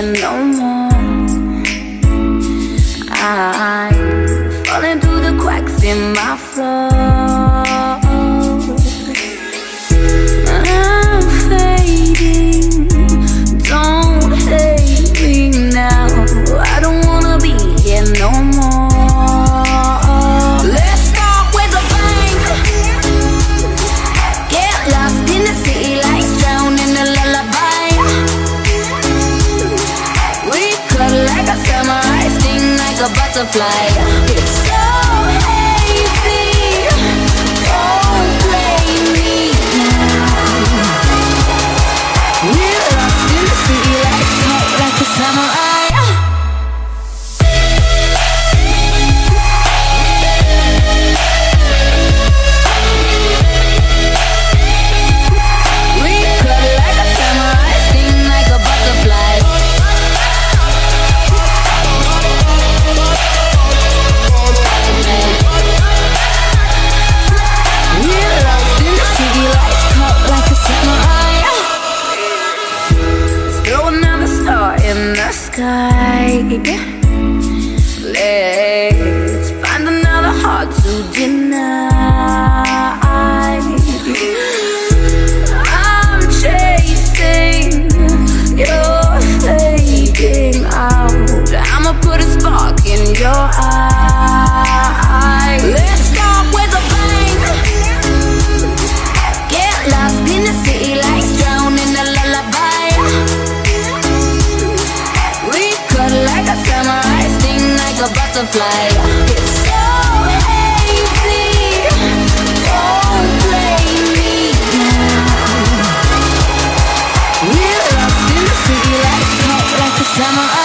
thinking no more I'm falling through the cracks in my floor butterfly. baby Let's find another heart to deny. I'm chasing You're fading out I'ma put a spark in your eye on flight It's so hazy. Don't blame me now. We're lost in the city like the summer